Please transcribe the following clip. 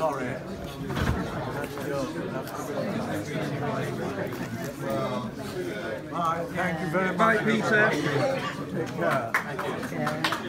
sorry. Right, thank you very much. Bye, Peter. Take care.